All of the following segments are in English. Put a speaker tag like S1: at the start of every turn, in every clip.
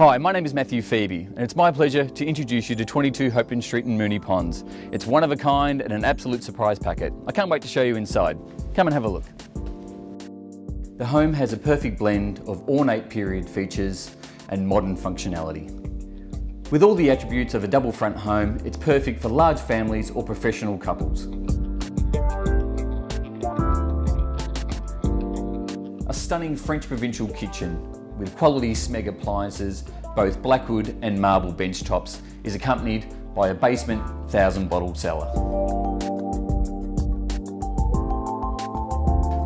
S1: Hi, my name is Matthew Febey, and it's my pleasure to introduce you to 22 Hopetoun Street in Moonee Ponds. It's one of a kind and an absolute surprise packet. I can't wait to show you inside. Come and have a look. The home has a perfect blend of ornate period features and modern functionality. With all the attributes of a double front home, it's perfect for large families or professional couples. A stunning French provincial kitchen with quality Smeg appliances, both Blackwood and marble bench tops, is accompanied by a basement 1000 bottle cellar.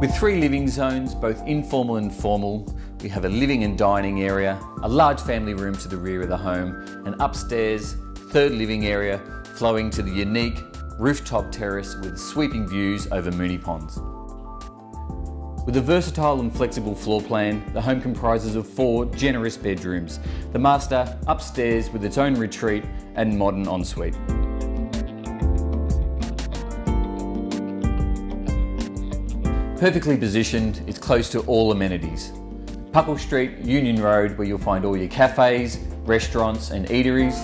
S1: With three living zones, both informal and formal, we have a living and dining area, a large family room to the rear of the home, an upstairs third living area flowing to the unique rooftop terrace with sweeping views over Moonee Ponds. With a versatile and flexible floor plan, the home comprises of four generous bedrooms, the master upstairs with its own retreat and modern ensuite. Perfectly positioned, it's close to all amenities. Puckle Street, Union Road, where you'll find all your cafes, restaurants and eateries.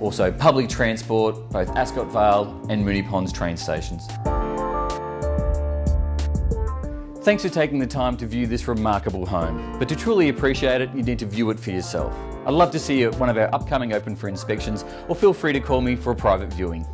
S1: Also public transport, both Ascot Vale and Moonee Ponds train stations. Thanks for taking the time to view this remarkable home. But to truly appreciate it, you need to view it for yourself. I'd love to see you at one of our upcoming open for inspections or feel free to call me for a private viewing.